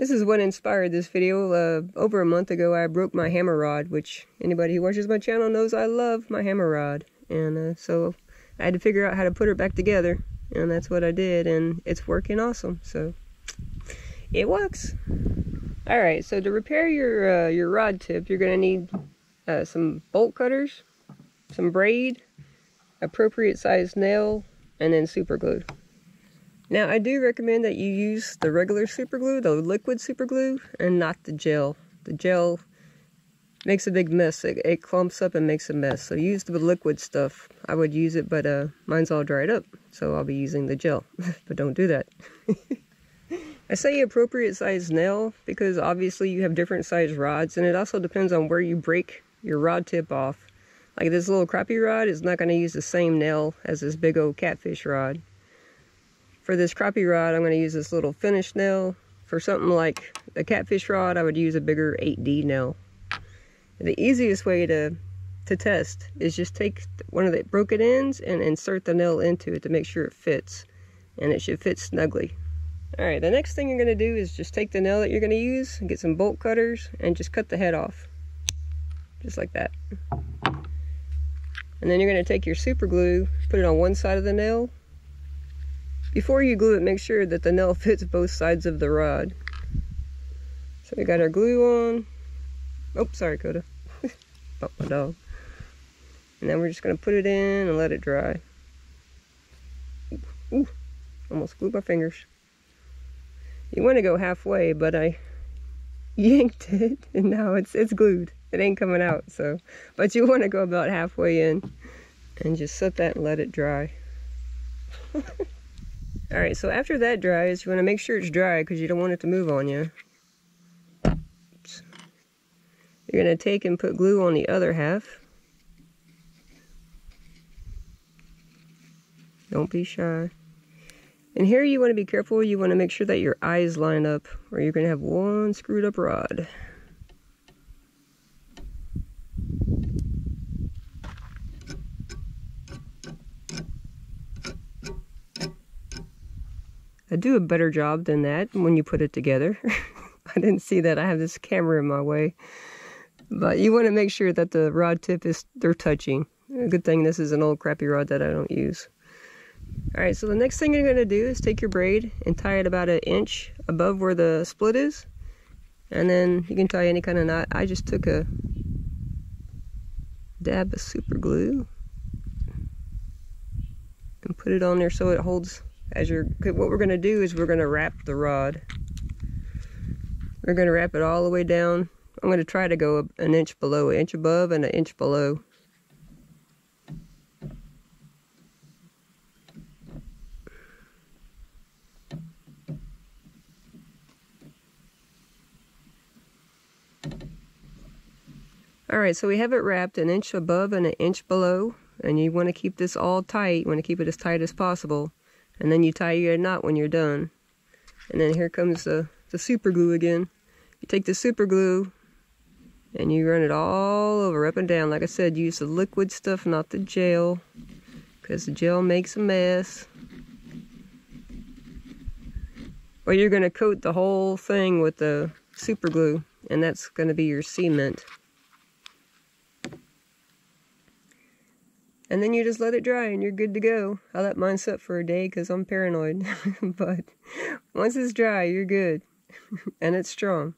This is what inspired this video. Uh, over a month ago, I broke my hammer rod, which anybody who watches my channel knows I love my hammer rod. And uh, so I had to figure out how to put it back together. And that's what I did, and it's working awesome. So it works. All right, so to repair your uh, your rod tip, you're going to need uh, some bolt cutters, some braid, appropriate size nail, and then super glue. Now, I do recommend that you use the regular super glue, the liquid super glue, and not the gel. The gel makes a big mess. It, it clumps up and makes a mess. So use the liquid stuff. I would use it, but uh, mine's all dried up, so I'll be using the gel. but don't do that. I say appropriate size nail because obviously you have different size rods, and it also depends on where you break your rod tip off. Like this little crappie rod is not going to use the same nail as this big old catfish rod. For this crappie rod, I'm going to use this little finish nail. For something like a catfish rod, I would use a bigger 8D nail. The easiest way to to test is just take one of the broken ends and insert the nail into it to make sure it fits. And it should fit snugly. Alright, the next thing you're going to do is just take the nail that you're going to use, get some bolt cutters, and just cut the head off. Just like that. And then you're going to take your super glue, put it on one side of the nail, before you glue it, make sure that the nail fits both sides of the rod. So we got our glue on. Oh, sorry, Coda. oh, my dog. And then we're just going to put it in and let it dry. Ooh, almost glued my fingers. You want to go halfway, but I yanked it, and now it's it's glued. It ain't coming out, so. But you want to go about halfway in, and just set that and let it dry. All right, so after that dries, you want to make sure it's dry because you don't want it to move on you. You're going to take and put glue on the other half. Don't be shy. And here you want to be careful. You want to make sure that your eyes line up or you're going to have one screwed up rod. I do a better job than that when you put it together. I didn't see that. I have this camera in my way. But you want to make sure that the rod tip is, they're touching. A good thing this is an old crappy rod that I don't use. Alright, so the next thing you're going to do is take your braid and tie it about an inch above where the split is. And then you can tie any kind of knot. I just took a dab of super glue and put it on there so it holds as you're what we're going to do is we're going to wrap the rod. We're going to wrap it all the way down. I'm going to try to go an inch below an inch above and an inch below. Alright, so we have it wrapped an inch above and an inch below, and you want to keep this all tight, you want to keep it as tight as possible and then you tie your knot when you're done. And then here comes the, the super glue again. You take the super glue and you run it all over, up and down. Like I said, use the liquid stuff, not the gel, because the gel makes a mess. Or you're going to coat the whole thing with the super glue, and that's going to be your cement. And then you just let it dry and you're good to go. I let mine sit for a day because I'm paranoid, but once it's dry, you're good, and it's strong.